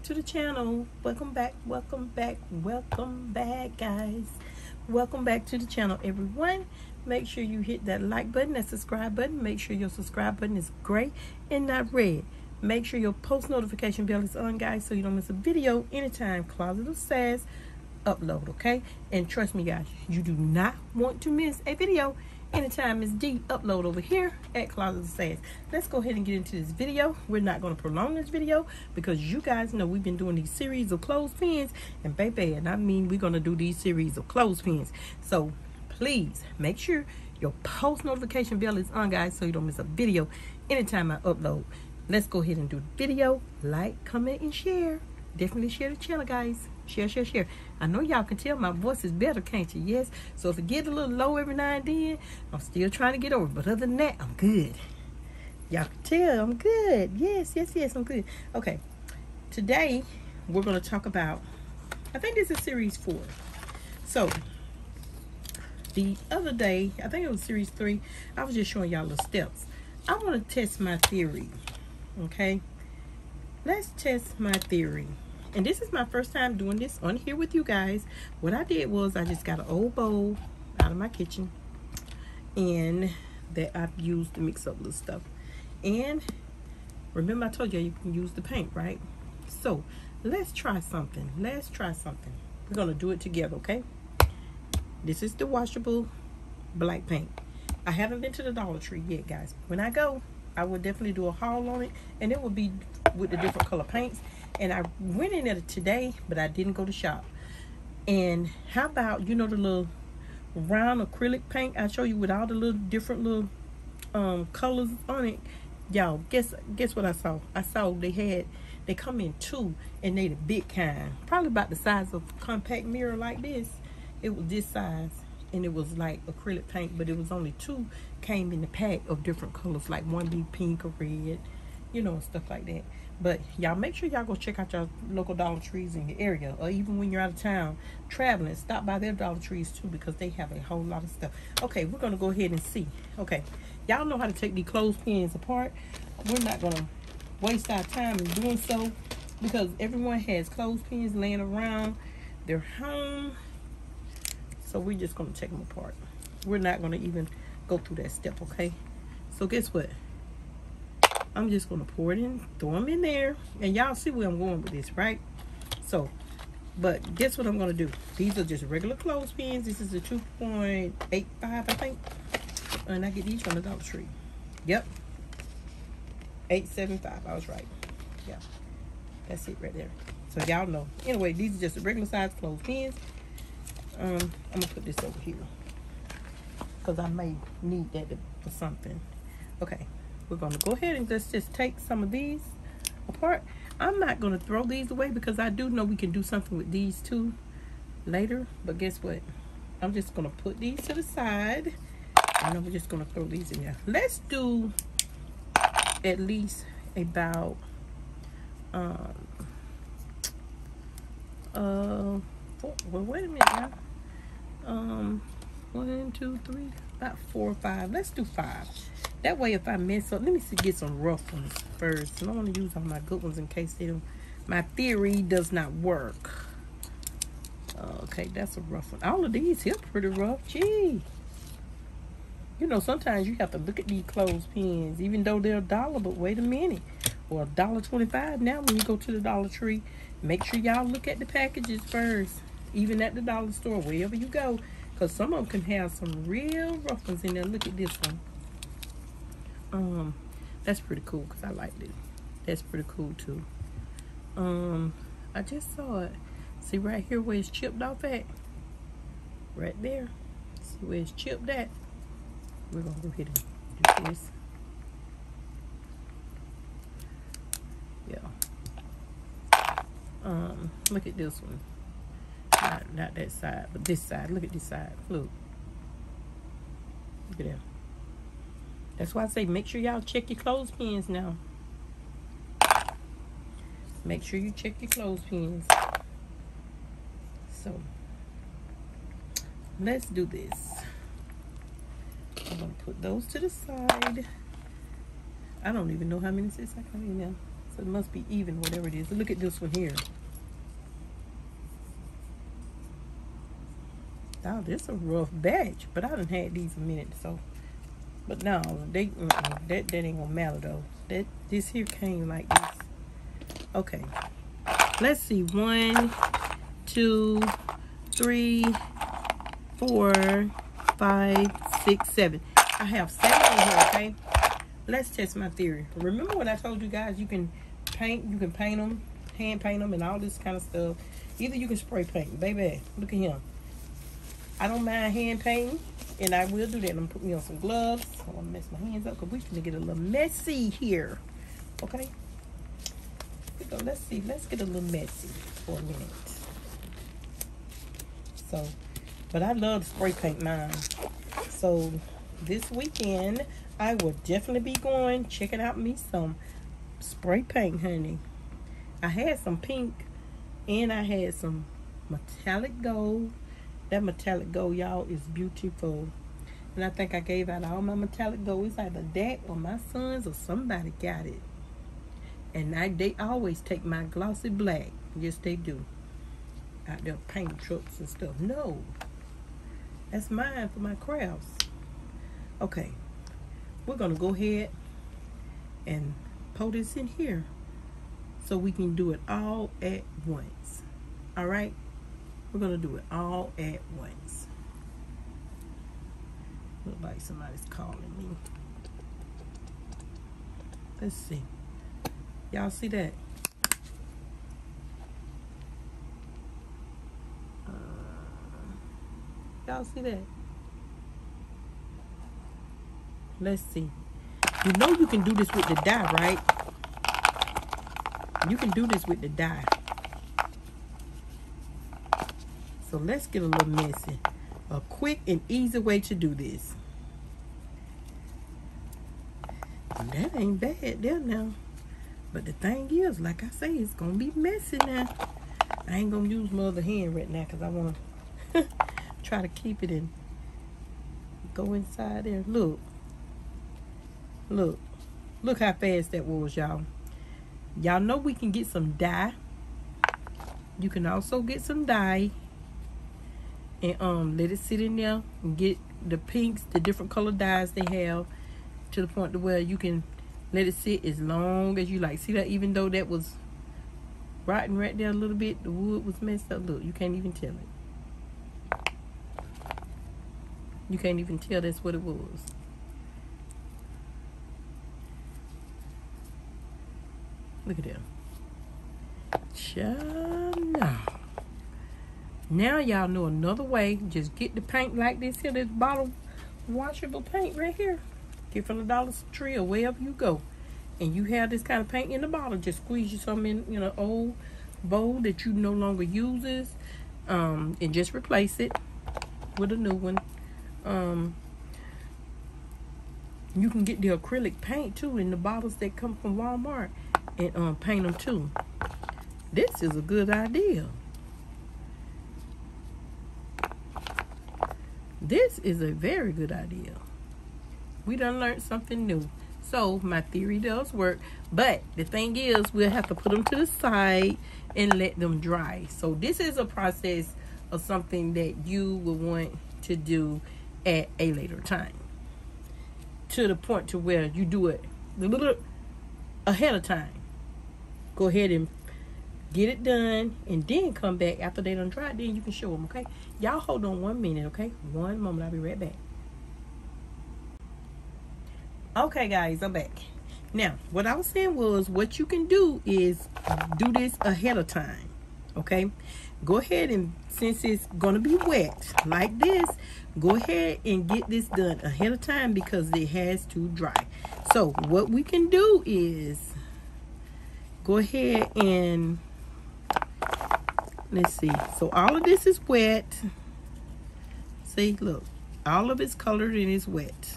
back to the channel. Welcome back welcome back welcome back guys. Welcome back to the channel everyone. Make sure you hit that like button that subscribe button. Make sure your subscribe button is gray and not red. Make sure your post notification bell is on guys so you don't miss a video anytime. Closet of sass upload okay? And trust me guys you do not want to miss a video anytime Miss D upload over here at Closet Sass. Let's go ahead and get into this video. We're not going to prolong this video because you guys know we've been doing these series of clothespins and baby, and I mean we're going to do these series of clothespins. So please make sure your post notification bell is on guys so you don't miss a video anytime I upload. Let's go ahead and do the video. Like, comment, and share. Definitely share the channel guys. Share, share, share. I know y'all can tell my voice is better, can't you? Yes. So if it get a little low every now and then, I'm still trying to get over. But other than that, I'm good. Y'all can tell I'm good. Yes, yes, yes, I'm good. Okay. Today, we're going to talk about, I think this is series four. So, the other day, I think it was series three, I was just showing y'all the steps. I want to test my theory. Okay. Let's test my theory and this is my first time doing this on here with you guys. What I did was I just got an old bowl out of my kitchen and that I've used to mix up the stuff. And remember I told you you can use the paint right? So let's try something. Let's try something. We're gonna do it together okay? This is the washable black paint. I haven't been to the Dollar Tree yet guys. When I go I will definitely do a haul on it and it will be with the different color paints and I went in there today, but I didn't go to shop. And how about, you know, the little round acrylic paint I show you with all the little different little um, colors on it. Y'all, guess guess what I saw? I saw they had, they come in two, and they the big kind. Probably about the size of a compact mirror like this. It was this size, and it was like acrylic paint, but it was only two came in the pack of different colors, like one be pink or red, you know, stuff like that. But y'all make sure y'all go check out your local Dollar Trees in your area. Or even when you're out of town traveling, stop by their Dollar Trees too because they have a whole lot of stuff. Okay, we're to go ahead and see. Okay, y'all know how to take these clothespins apart. We're not to waste our time in doing so because everyone has clothespins laying around their home. So we're just to take them apart. We're not to even go through that step, okay? So guess what? I'm just going to pour it in, throw them in there. And y'all see where I'm going with this, right? So, but guess what I'm going to do? These are just regular clothespins. This is a 2.85, I think. And I get these from the Dollar Tree. Yep. 875. I was right. Yeah. That's it right there. So y'all know. Anyway, these are just regular size clothespins. Um, I'm going to put this over here. Because I may need that for something. Okay we're going to go ahead and just, just take some of these apart. I'm not going to throw these away because I do know we can do something with these too later. But guess what? I'm just going to put these to the side. And I'm just going to throw these in there. Let's do at least about um uh four, well wait a minute now um one two three about four or five let's do five that way, if I mess up, let me see, get some rough ones first. And I want to use all my good ones in case they don't, my theory does not work. Okay, that's a rough one. All of these here pretty rough. Gee. You know, sometimes you have to look at these clothespins, even though they're a dollar, but wait a minute. Or a dollar twenty-five now when you go to the Dollar Tree. Make sure y'all look at the packages first. Even at the dollar store, wherever you go. Because some of them can have some real rough ones in there. Look at this one um that's pretty cool because i like it. That's pretty cool too. Um i just saw it. See right here where it's chipped off at? Right there. See where it's chipped at? We're gonna go ahead and do this. Yeah. Um look at this one. Not, not that side but this side. Look at this side. Look. Look at that that's why I say make sure y'all check your clothespins now. Make sure you check your clothespins. So, let's do this. I'm going to put those to the side. I don't even know how many sets I got in there. So it must be even, whatever it is. Look at this one here. Oh, this is a rough batch, but I done had these a minute, so. But no, they that that ain't gonna matter though. That this here came like this. Okay, let's see. One, two, three, four, five, six, seven. I have seven here. Okay, let's test my theory. Remember when I told you guys you can paint, you can paint them, hand paint them, and all this kind of stuff. Either you can spray paint, baby. Look at him. I don't mind hand painting, and I will do that. I'm gonna put me on some gloves. I don't want to mess my hands up because we're gonna get a little messy here. Okay. So let's see. Let's get a little messy for a minute. So, but I love spray paint mine. So this weekend, I will definitely be going checking out me some spray paint, honey. I had some pink, and I had some metallic gold that metallic gold, y'all, is beautiful. And I think I gave out all my metallic gold. It's either that or my sons or somebody got it. And I, they always take my glossy black. Yes, they do. Out there painting trucks and stuff. No. That's mine for my crafts. Okay. We're going to go ahead and pull this in here so we can do it all at once. All right? We're going to do it all at once. Look like somebody's calling me. Let's see. Y'all see that? Uh, Y'all see that? Let's see. You know you can do this with the dye, right? You can do this with the dye. So let's get a little messy. A quick and easy way to do this. And that ain't bad there now. But the thing is, like I say, it's going to be messy now. I ain't going to use my other hand right now because I want to try to keep it in. Go inside there. Look. Look. Look how fast that was, y'all. Y'all know we can get some dye. You can also get some dye and um let it sit in there and get the pinks the different color dyes they have to the point to where you can let it sit as long as you like. See that even though that was rotten right there a little bit the wood was messed up. Look you can't even tell it. You can't even tell that's what it was. Look at them Child, now y'all know another way. Just get the paint like this here, this bottle washable paint right here. Get from the Dollar Tree or wherever you go. And you have this kind of paint in the bottle. Just squeeze you some in, you know, old bowl that you no longer uses. Um, and just replace it with a new one. Um, you can get the acrylic paint too in the bottles that come from Walmart and um, paint them too. This is a good idea. This is a very good idea. We done learned something new. So my theory does work. But the thing is, we'll have to put them to the side and let them dry. So this is a process of something that you will want to do at a later time. To the point to where you do it a little ahead of time. Go ahead and get it done and then come back after they done dried then you can show them okay? Y'all hold on one minute okay? One moment i'll be right back. Okay guys i'm back. Now what i was saying was what you can do is do this ahead of time okay? Go ahead and since it's going to be wet like this go ahead and get this done ahead of time because it has to dry. So what we can do is go ahead and let's see. So all of this is wet. See look. All of it's colored and it's wet.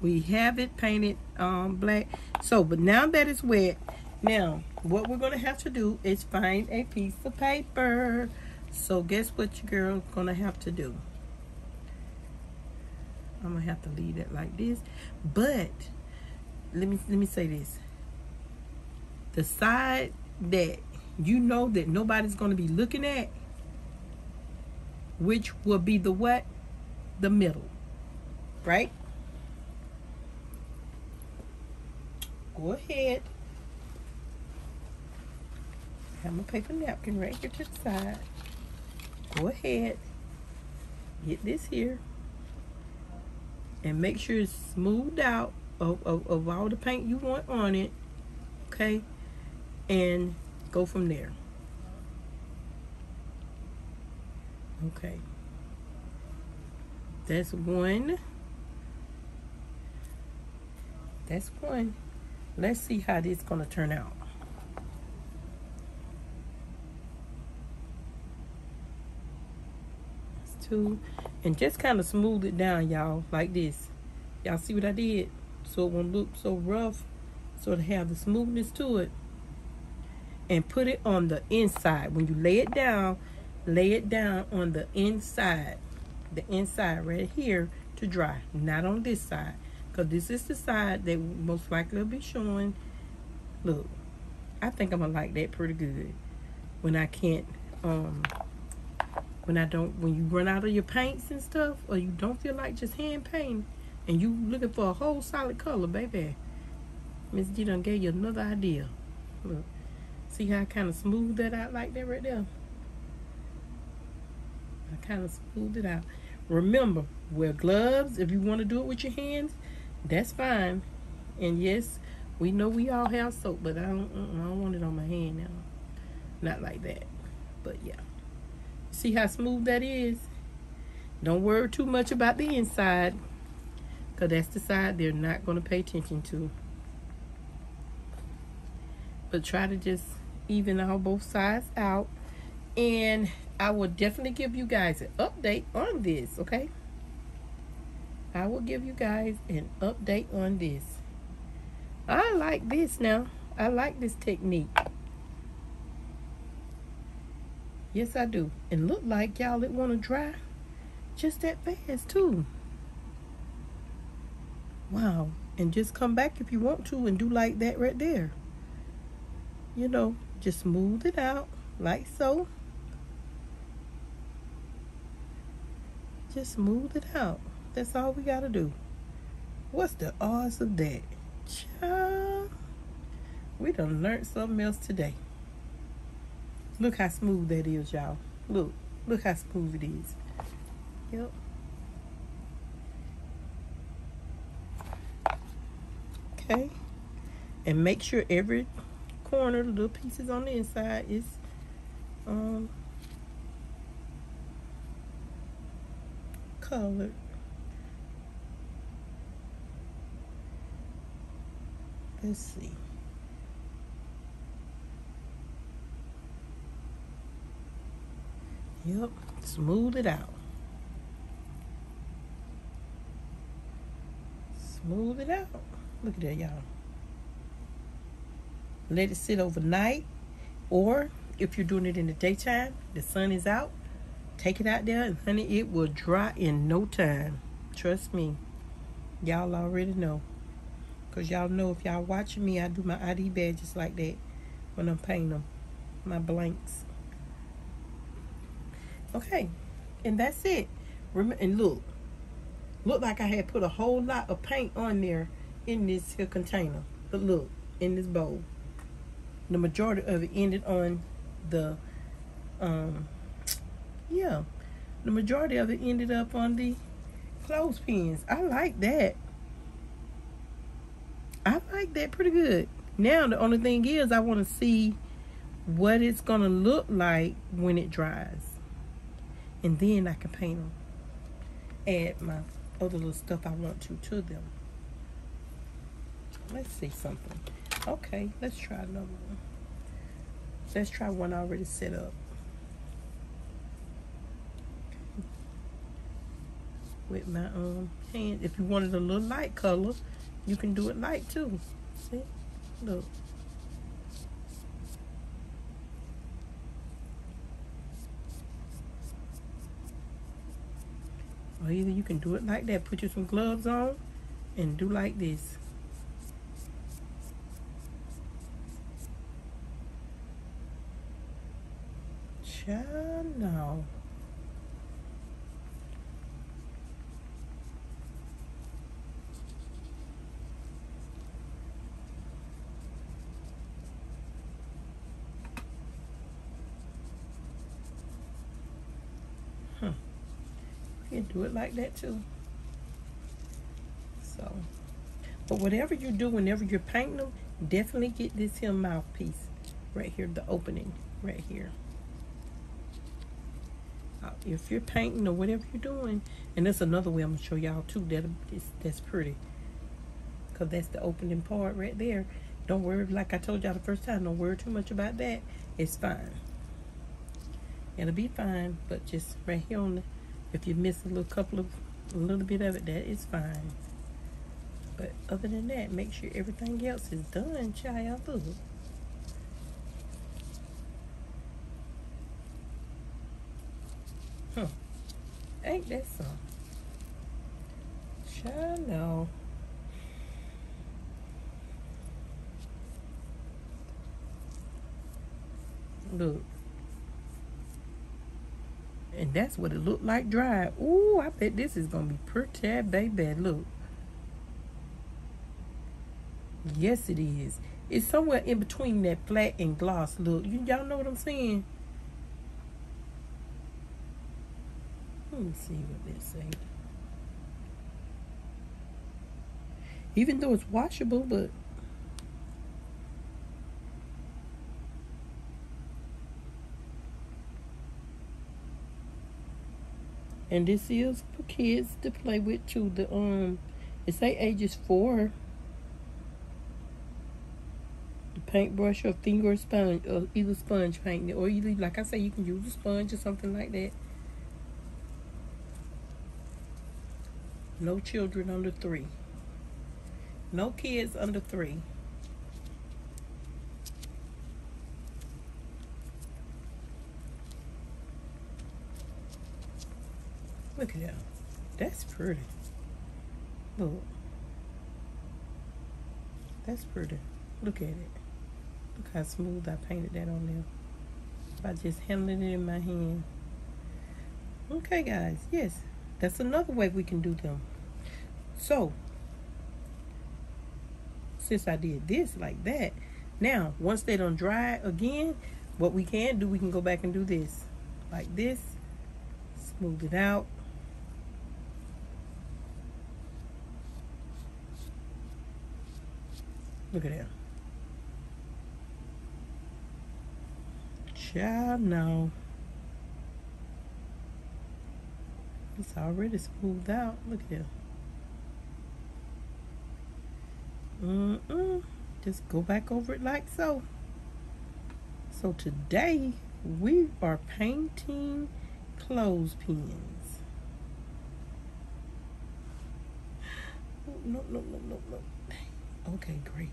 We have it painted um, black. So but now that it's wet now what we're gonna have to do is find a piece of paper. So guess what your girl's gonna have to do? I'm gonna have to leave it like this. But let me let me say this. The side that you know that nobody's going to be looking at, which will be the what? The middle, right? Go ahead. I have my paper napkin right here to the side. Go ahead. Get this here. And make sure it's smoothed out of, of, of all the paint you want on it. Okay? And go from there. Okay. That's one. That's one. Let's see how this is going to turn out. That's two. And just kind of smooth it down, y'all, like this. Y'all see what I did? So it won't look so rough. So it have the smoothness to it. And put it on the inside. When you lay it down, lay it down on the inside. The inside right here to dry. Not on this side. Because this is the side that most likely will be showing. Look, I think I'm going to like that pretty good. When I can't, um, when I don't, when you run out of your paints and stuff, or you don't feel like just hand painting, and you looking for a whole solid color, baby. Miss G done gave you another idea. Look, see how I kind of smoothed that out like that right there? I kind of smoothed it out. Remember, wear gloves if you want to do it with your hands. That's fine. And yes, we know we all have soap, but I don't, I don't want it on my hand now. Not like that. But yeah. See how smooth that is? Don't worry too much about the inside. Because that's the side they're not going to pay attention to. But try to just even all both sides out. And I will definitely give you guys an update on this, okay? I will give you guys an update on this. I like this now. I like this technique. Yes, I do. And look like y'all it want to dry just that fast too. Wow. And just come back if you want to and do like that right there. You know, just smooth it out like so. Just smooth it out. That's all we got to do. What's the odds of that? Child, we done learned something else today. Look how smooth that is, y'all. Look. Look how smooth it is. Yep. Okay. And make sure every corner, the little pieces on the inside is um colored. Let's see. Yep, smooth it out. Smooth it out. Look at that, y'all. Let it sit overnight. Or if you're doing it in the daytime, the sun is out, take it out there and honey, it will dry in no time. Trust me. Y'all already know. Because y'all know if y'all watching me, I do my ID badges like that when I'm painting them. My blanks. Okay. And that's it. Remember, and look. Look like I had put a whole lot of paint on there in this here container. But look, in this bowl. The majority of it ended on the, um, yeah. The majority of it ended up on the clothespins. I like that. I like that pretty good. Now the only thing is I want to see what it's going to look like when it dries. And then I can paint them. Add my other little stuff I want to to them. Let's see something. Okay, let's try another one. Let's try one already set up. With my um hand. If you wanted a little light color, you can do it light too. See? Look. Or either you can do it like that. Put you some gloves on and do like this. No. Huh. You can do it like that too. So, but whatever you do, whenever you're painting them, definitely get this here mouthpiece right here, the opening right here. Uh, if you're painting or whatever you're doing, and that's another way I'm gonna show y'all too. That that's pretty, cause that's the opening part right there. Don't worry, like I told y'all the first time, don't worry too much about that. It's fine. It'll be fine, but just right here on the, if you miss a little couple of, a little bit of it, that is fine. But other than that, make sure everything else is done, child. Look. Ain't that some? Child, no. Look. And that's what it looked like dry. Ooh, I bet this is going to be pretty, baby. Look. Yes, it is. It's somewhere in between that flat and gloss look. You y'all know what I'm saying? Let me see what they say. Even though it's washable, but and this is for kids to play with too. The um, it say ages four The paintbrush or finger sponge or either sponge painting or either like I say you can use a sponge or something like that. No children under three. No kids under three. Look at that. That's pretty. Look. That's pretty. Look at it. Look how smooth I painted that on there. By just handling it in my hand. Okay, guys. Yes, that's another way we can do them. So, since I did this like that, now, once they don't dry again, what we can do, we can go back and do this. Like this. Smooth it out. Look at that. Child, no. It's already smoothed out. Look at it. Mm-mm. Just go back over it like so. So today, we are painting clothespins. No, no, no, no, no. Okay, great.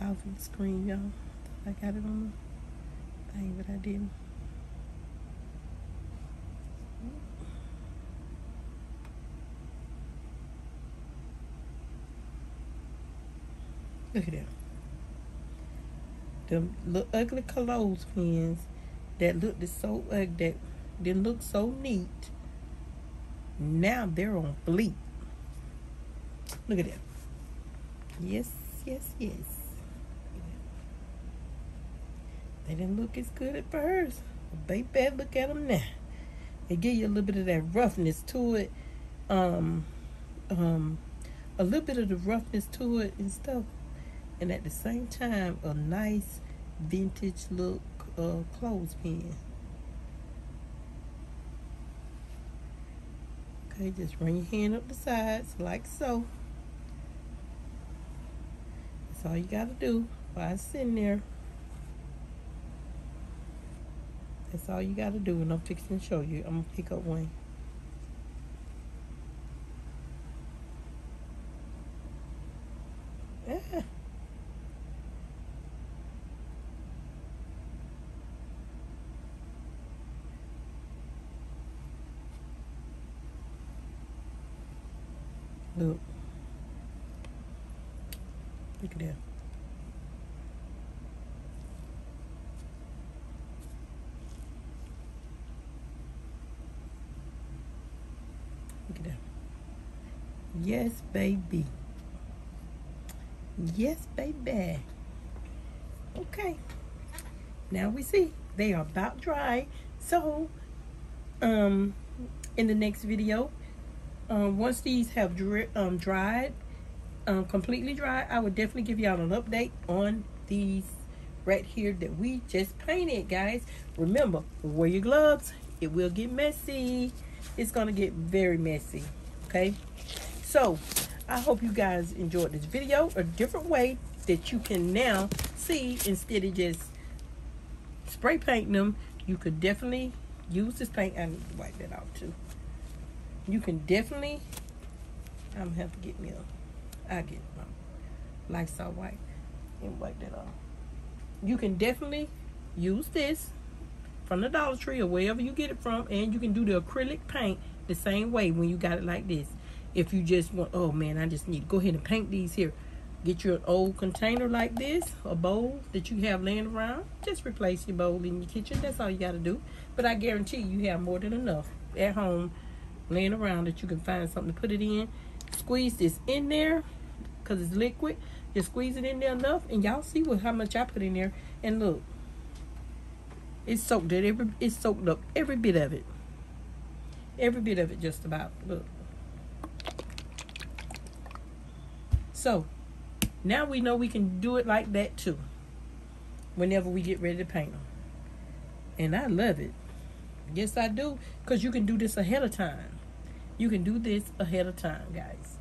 Out on the screen, y'all. I got it on the thing, but I didn't. Look at them. The little ugly clothespins that looked so ugly, that didn't look so neat. Now they're on fleek. Look at that. Yes, yes, yes. They didn't look as good at first. But baby, look at them now. They give you a little bit of that roughness to it. Um, um, a little bit of the roughness to it and stuff. And at the same time, a nice vintage look uh, clothespin. Okay, just run your hand up the sides like so. That's all you got to do while it's sitting there. That's all you got to do, and I'm fixing to show you. I'm going to pick up one. Yeah. Look. Look at that. Yes, baby. Yes, baby. Okay. Now we see they are about dry. So, um, in the next video, um, once these have dri um, dried, um, completely dry, I would definitely give y'all an update on these right here that we just painted, guys. Remember, wear your gloves. It will get messy. It's going to get very messy, okay? So, I hope you guys enjoyed this video. A different way that you can now see instead of just spray painting them, you could definitely use this paint. I need to wipe that off too. You can definitely, I'm gonna have to get me a, I get my Lysol wipe and wipe that off. You can definitely use this from the Dollar Tree or wherever you get it from, and you can do the acrylic paint the same way when you got it like this. If you just want, oh man, I just need to go ahead and paint these here. Get you an old container like this, a bowl that you have laying around. Just replace your bowl in your kitchen. That's all you got to do. But I guarantee you have more than enough at home laying around that you can find something to put it in. Squeeze this in there because it's liquid. Just squeeze it in there enough, and y'all see what how much I put in there. And look, it's soaked it every. It's soaked up every bit of it. Every bit of it, just about. Look. So now we know we can do it like that too. Whenever we get ready to paint them. And I love it. Yes, I do. Because you can do this ahead of time. You can do this ahead of time, guys.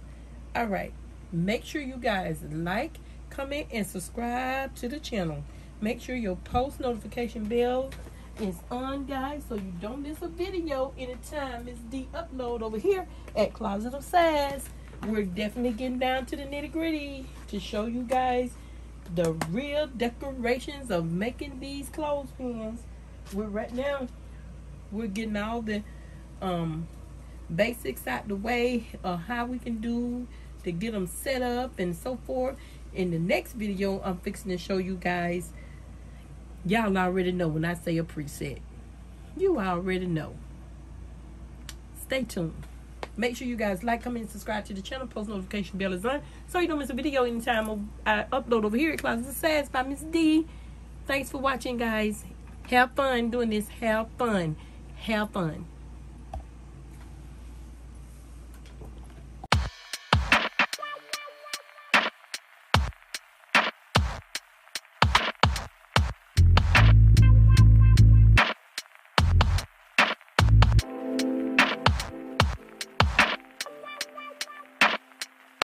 All right. Make sure you guys like, comment, and subscribe to the channel. Make sure your post notification bell is on, guys, so you don't miss a video anytime it's the upload over here at Closet of Sass we're definitely getting down to the nitty gritty to show you guys the real decorations of making these clothespins. We're right now, we're getting all the um, basics out the way of how we can do to get them set up and so forth. In the next video, I'm fixing to show you guys. Y'all already know when I say a preset. You already know. Stay tuned. Make sure you guys like, comment, and subscribe to the channel. Post notification bell is on so you don't miss a video anytime I upload over here at Closet of Sass by Miss D. Thanks for watching, guys. Have fun doing this. Have fun. Have fun.